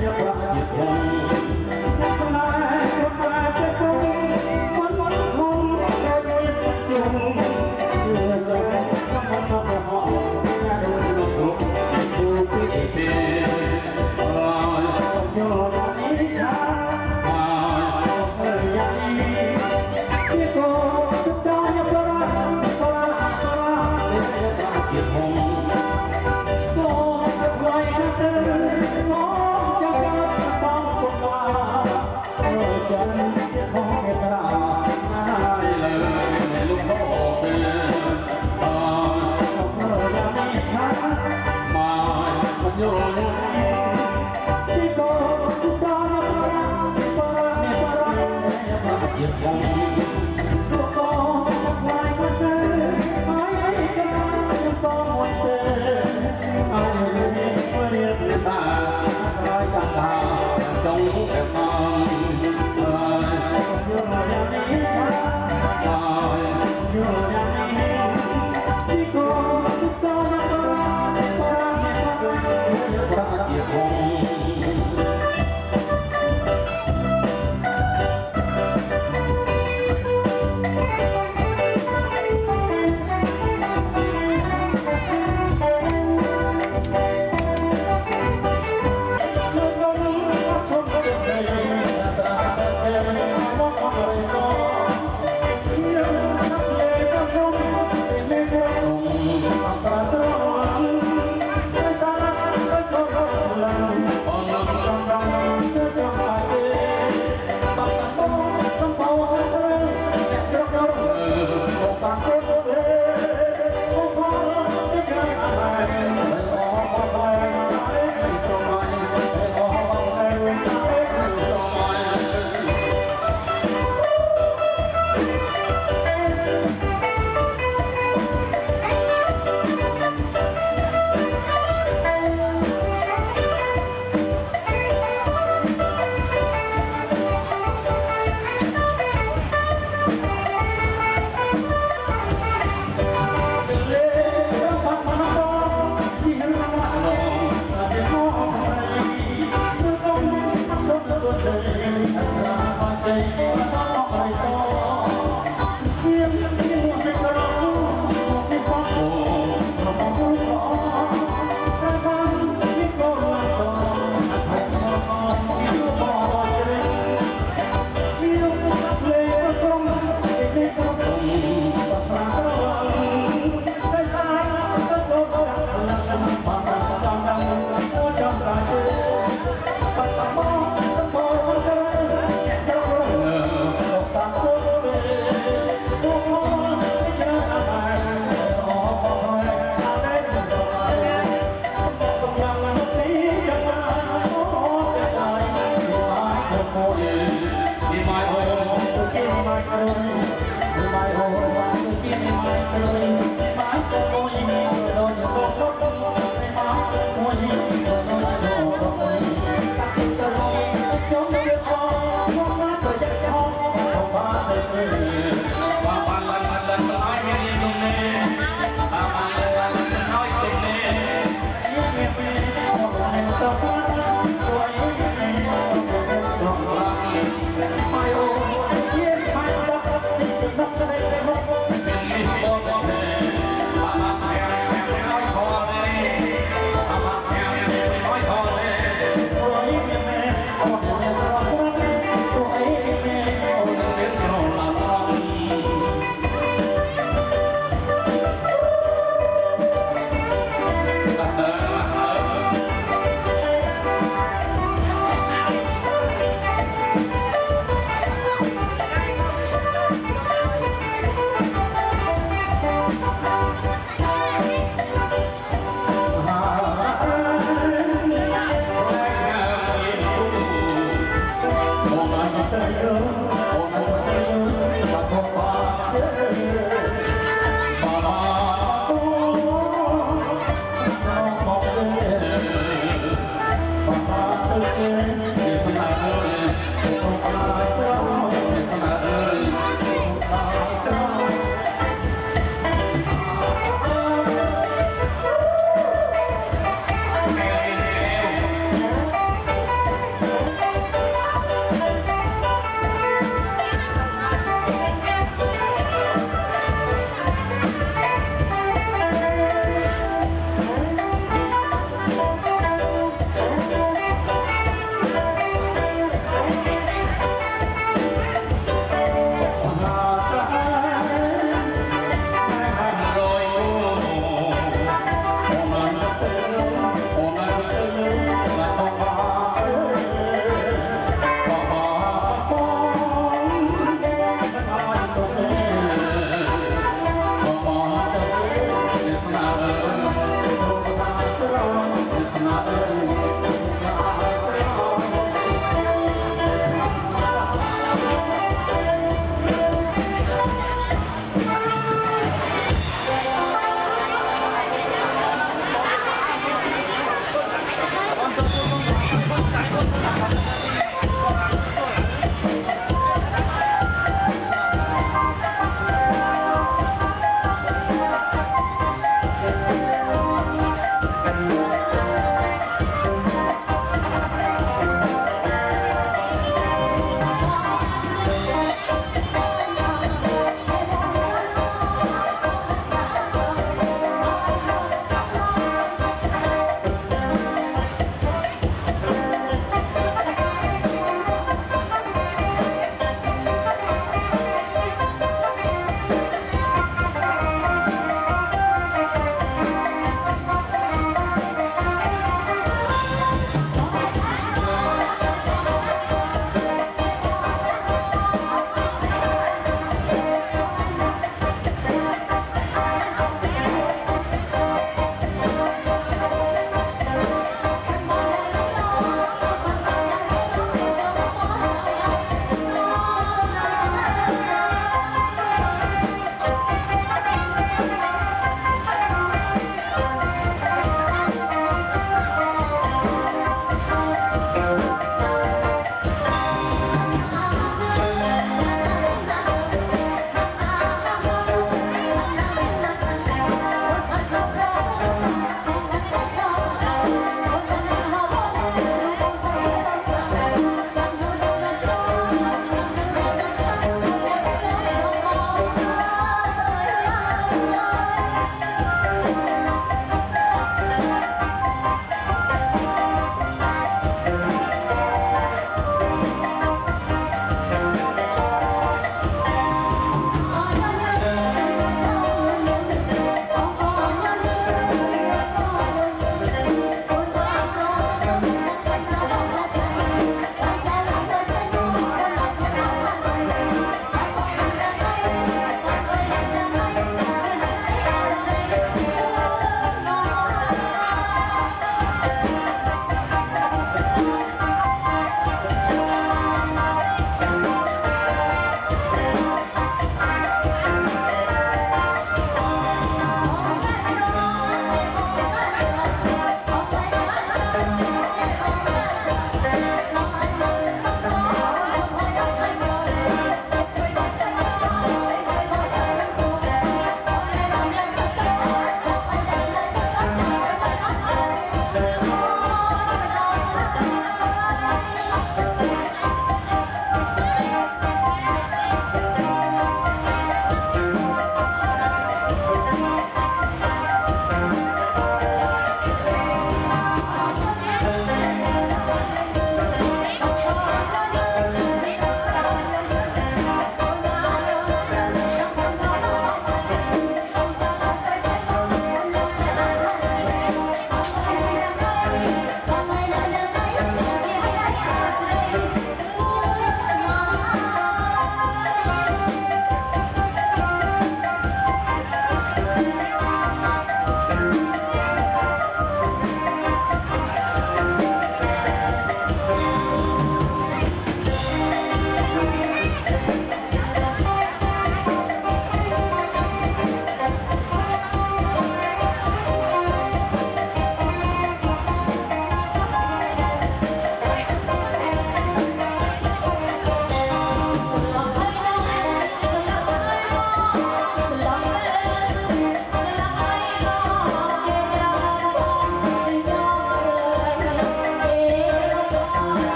Yeah.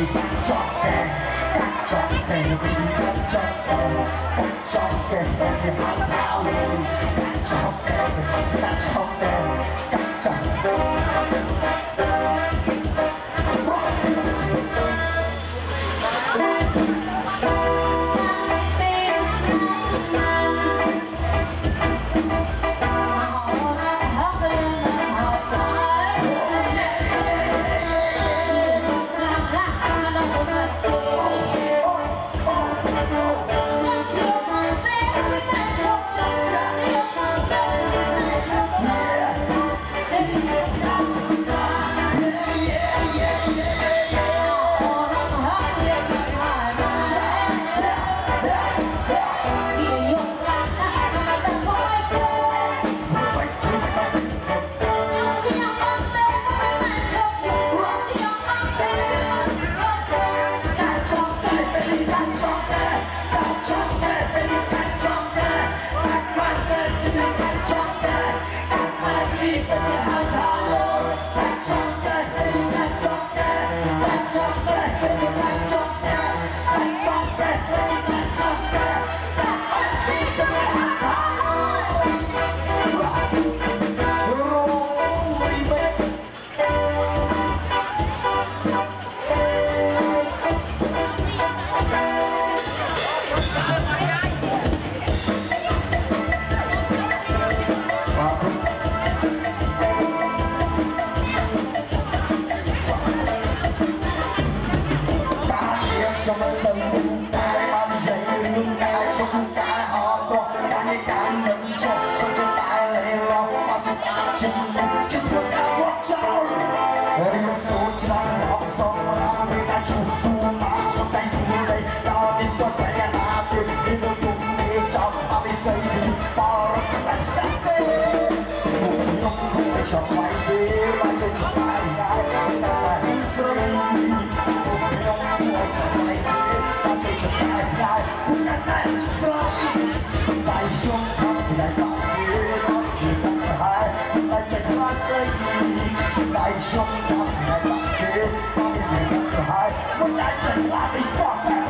That's all there. ខ្ញុំចង់តែបាក់ទេបងមិនដឹងទៅហើយមិនអាចចេះឡានឯសោះ